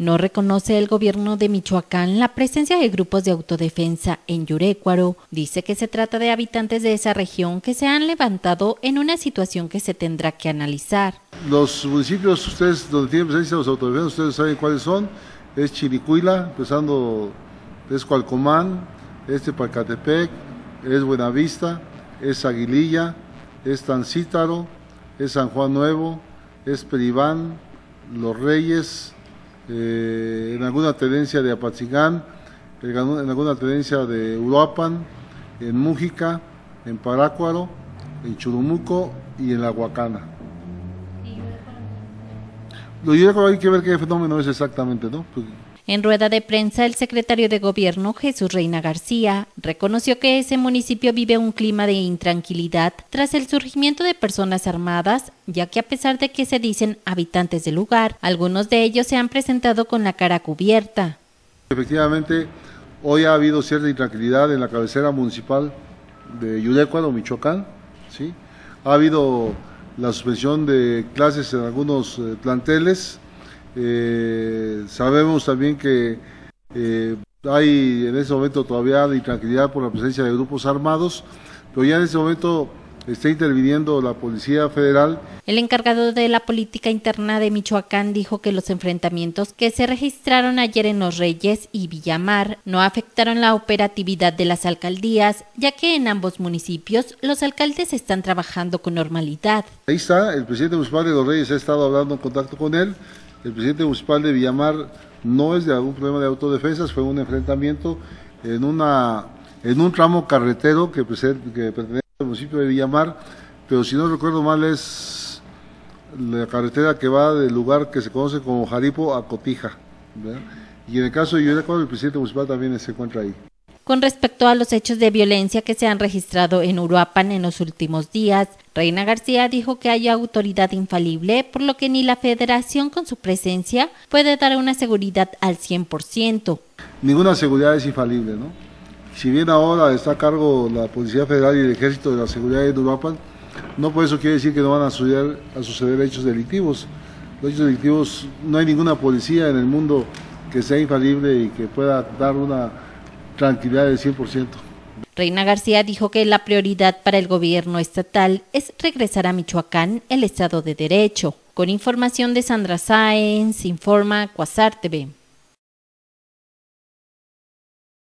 No reconoce el gobierno de Michoacán la presencia de grupos de autodefensa en Yurecuaro. Dice que se trata de habitantes de esa región que se han levantado en una situación que se tendrá que analizar. Los municipios, ustedes donde tienen presencia los autodefensas, ustedes saben cuáles son. Es Chiricuila, empezando, es Cualcomán, este Palcatepec, es Buenavista, es Aguililla, es Tancítaro, es San Juan Nuevo, es Peribán, Los Reyes, eh, en alguna tendencia de Apatzingán, en alguna tendencia de Uruapan, en Mújica, en Parácuaro, en Churumuco y en La Huacana. Lo hay que ver qué fenómeno es exactamente, ¿no? Pues, en rueda de prensa, el secretario de Gobierno, Jesús Reina García, reconoció que ese municipio vive un clima de intranquilidad tras el surgimiento de personas armadas, ya que a pesar de que se dicen habitantes del lugar, algunos de ellos se han presentado con la cara cubierta. Efectivamente, hoy ha habido cierta intranquilidad en la cabecera municipal de Yudecuaro, Michoacán, ¿sí? Ha habido la suspensión de clases en algunos eh, planteles, eh, sabemos también que eh, hay en ese momento todavía intranquilidad por la presencia de grupos armados, pero ya en ese momento está interviniendo la Policía Federal. El encargado de la política interna de Michoacán dijo que los enfrentamientos que se registraron ayer en Los Reyes y Villamar no afectaron la operatividad de las alcaldías, ya que en ambos municipios los alcaldes están trabajando con normalidad. Ahí está, el presidente municipal de Los Reyes ha estado hablando en contacto con él, el presidente municipal de Villamar no es de algún problema de autodefensas, fue un enfrentamiento en, una, en un tramo carretero que, que pertenece al municipio de Villamar, pero si no recuerdo mal es la carretera que va del lugar que se conoce como Jaripo a Cotija. Y en el caso de Yurecuaro, el presidente municipal también se encuentra ahí. Con respecto a los hechos de violencia que se han registrado en Uruapan en los últimos días, Reina García dijo que hay autoridad infalible, por lo que ni la federación con su presencia puede dar una seguridad al 100%. Ninguna seguridad es infalible, ¿no? Si bien ahora está a cargo la Policía Federal y el Ejército de la Seguridad de Uruapan, no por eso quiere decir que no van a suceder, a suceder hechos delictivos. Los hechos delictivos, no hay ninguna policía en el mundo que sea infalible y que pueda dar una tranquilidad del 100%. Reina García dijo que la prioridad para el gobierno estatal es regresar a Michoacán el Estado de Derecho. Con información de Sandra Sáenz, informa Cuasar TV.